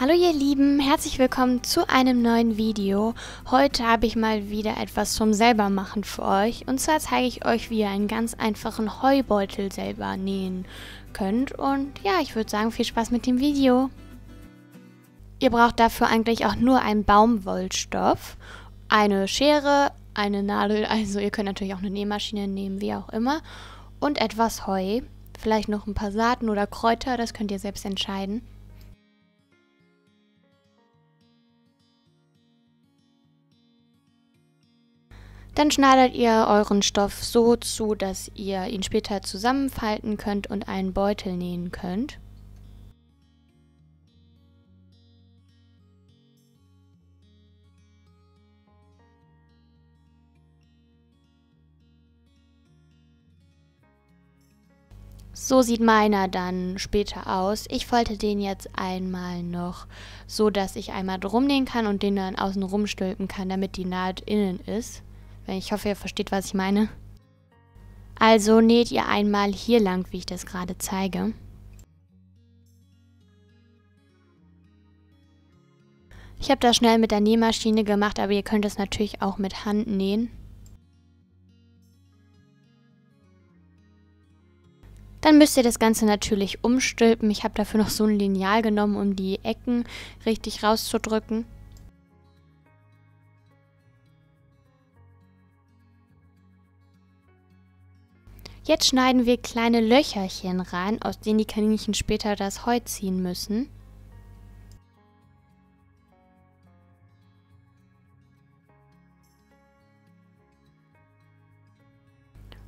Hallo ihr Lieben, herzlich willkommen zu einem neuen Video. Heute habe ich mal wieder etwas zum selbermachen für euch. Und zwar zeige ich euch, wie ihr einen ganz einfachen Heubeutel selber nähen könnt. Und ja, ich würde sagen, viel Spaß mit dem Video. Ihr braucht dafür eigentlich auch nur einen Baumwollstoff, eine Schere, eine Nadel, also ihr könnt natürlich auch eine Nähmaschine nehmen, wie auch immer. Und etwas Heu, vielleicht noch ein paar Saaten oder Kräuter, das könnt ihr selbst entscheiden. Dann schneidet ihr euren Stoff so zu, dass ihr ihn später zusammenfalten könnt und einen Beutel nähen könnt. So sieht meiner dann später aus. Ich falte den jetzt einmal noch so, dass ich einmal drum nähen kann und den dann außen rumstülpen kann, damit die Naht innen ist. Ich hoffe, ihr versteht, was ich meine. Also näht ihr einmal hier lang, wie ich das gerade zeige. Ich habe das schnell mit der Nähmaschine gemacht, aber ihr könnt es natürlich auch mit Hand nähen. Dann müsst ihr das Ganze natürlich umstülpen. Ich habe dafür noch so ein Lineal genommen, um die Ecken richtig rauszudrücken. Jetzt schneiden wir kleine Löcherchen rein, aus denen die Kaninchen später das Heu ziehen müssen.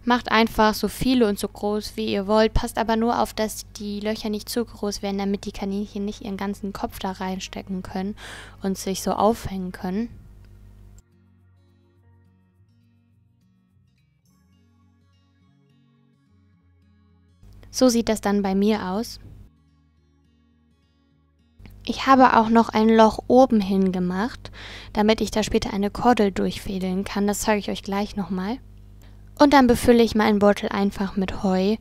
Macht einfach so viele und so groß wie ihr wollt, passt aber nur auf, dass die Löcher nicht zu groß werden, damit die Kaninchen nicht ihren ganzen Kopf da reinstecken können und sich so aufhängen können. So sieht das dann bei mir aus. Ich habe auch noch ein Loch oben hin gemacht, damit ich da später eine Kordel durchfädeln kann. Das zeige ich euch gleich nochmal. Und dann befülle ich meinen Beutel einfach mit Heu.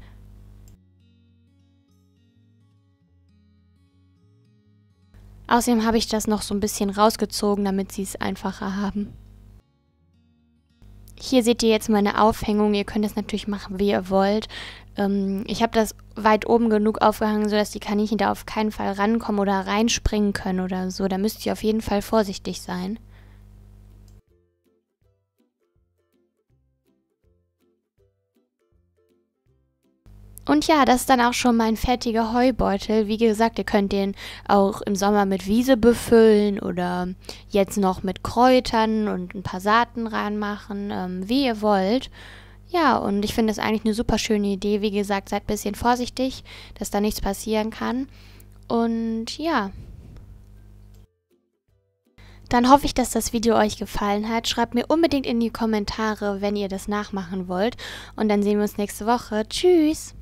Außerdem habe ich das noch so ein bisschen rausgezogen, damit sie es einfacher haben. Hier seht ihr jetzt meine Aufhängung. Ihr könnt es natürlich machen, wie ihr wollt. Ähm, ich habe das weit oben genug aufgehangen, sodass die Kaninchen da auf keinen Fall rankommen oder reinspringen können oder so. Da müsst ihr auf jeden Fall vorsichtig sein. Und ja, das ist dann auch schon mein fertiger Heubeutel. Wie gesagt, ihr könnt den auch im Sommer mit Wiese befüllen oder jetzt noch mit Kräutern und ein paar Saaten reinmachen, ähm, wie ihr wollt. Ja, und ich finde das eigentlich eine super schöne Idee. Wie gesagt, seid ein bisschen vorsichtig, dass da nichts passieren kann. Und ja. Dann hoffe ich, dass das Video euch gefallen hat. Schreibt mir unbedingt in die Kommentare, wenn ihr das nachmachen wollt. Und dann sehen wir uns nächste Woche. Tschüss!